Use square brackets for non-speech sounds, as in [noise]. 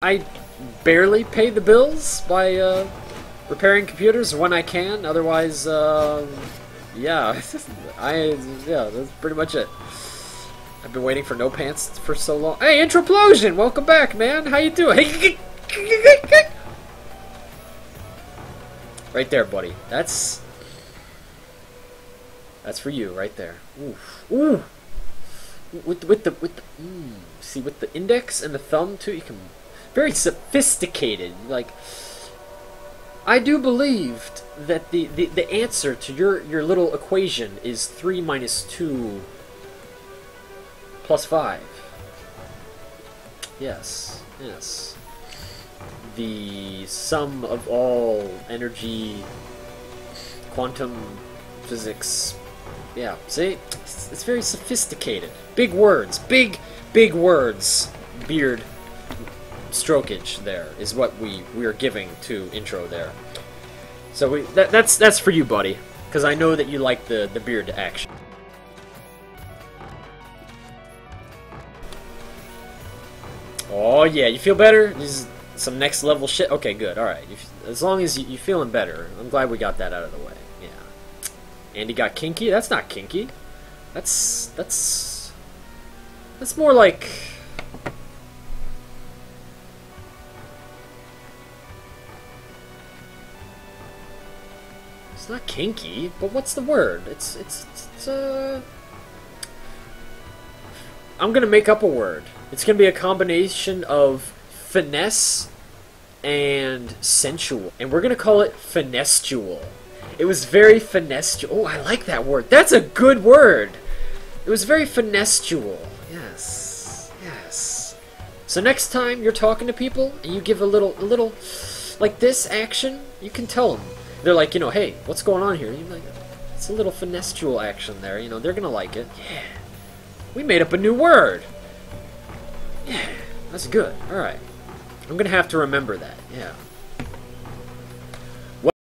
I barely pay the bills by uh, repairing computers when I can. Otherwise, uh, yeah, [laughs] I yeah, that's pretty much it. I've been waiting for no pants for so long. Hey, Introplosion, welcome back, man. How you doing? right there, buddy. That's that's for you, right there. Ooh, ooh. With with the with the mm, see with the index and the thumb too, you can very sophisticated. Like, I do believe that the, the, the answer to your, your little equation is 3 minus 2 plus 5. Yes, yes. The sum of all energy, quantum physics. Yeah, see? It's, it's very sophisticated. Big words. Big, big words. Beard strokage there is what we we are giving to intro there. So we that, that's that's for you, buddy, because I know that you like the the beard action. Oh yeah, you feel better? This is some next level shit. Okay, good. All right, as long as you, you're feeling better, I'm glad we got that out of the way. Yeah. Andy got kinky. That's not kinky. That's that's that's more like It's not kinky, but what's the word? It's it's it's, uh I'm gonna make up a word. It's gonna be a combination of finesse and sensual. And we're gonna call it finestual. It was very finestual. Oh, I like that word. That's a good word. It was very finestual. Yes. Yes. So next time you're talking to people and you give a little a little like this action, you can tell them they're like, you know, hey, what's going on here? Like, it's a little finestual action there. You know, they're gonna like it. Yeah, we made up a new word. Yeah, that's good. All right, I'm gonna have to remember that. Yeah.